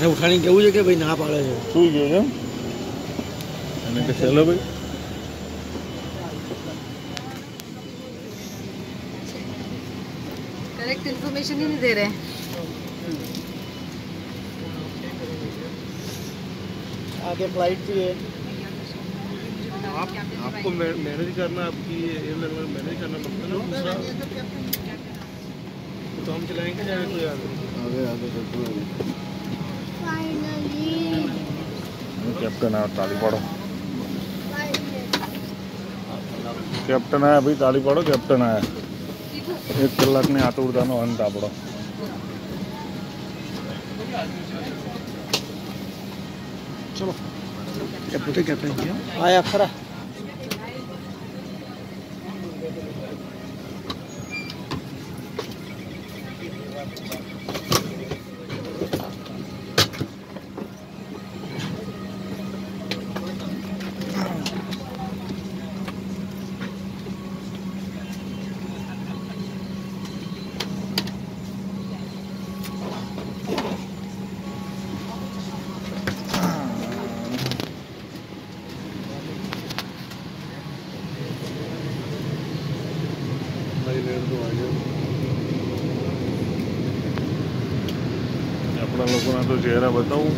ને ઉઠાડીને કેવું છે કે ભાઈ ના પાડે છે સુઈ ગયો છે એમ? અને કે ચલો ભાઈ करेक्ट इन्फॉर्मेशन ही नहीं दे रहे आगे फ्लाइट भी है आप आपको मैनेज करना आपकी एयरलाइन मैनेज करना पड़ता है ना दूसरा तो हम चलाएंगे जाए कोई आगे आगे आगे चलते हैं कैप्टन आया ताली पाड़ो कैप्टन आया भाई ताली पाड़ो कैप्टन आया એક કલાકની આતુરતાનો અંત આપણો चलो क्या पूछे कैप्टन जी आया खरा આપણા લોકોના તો ચહેરા બતાવું.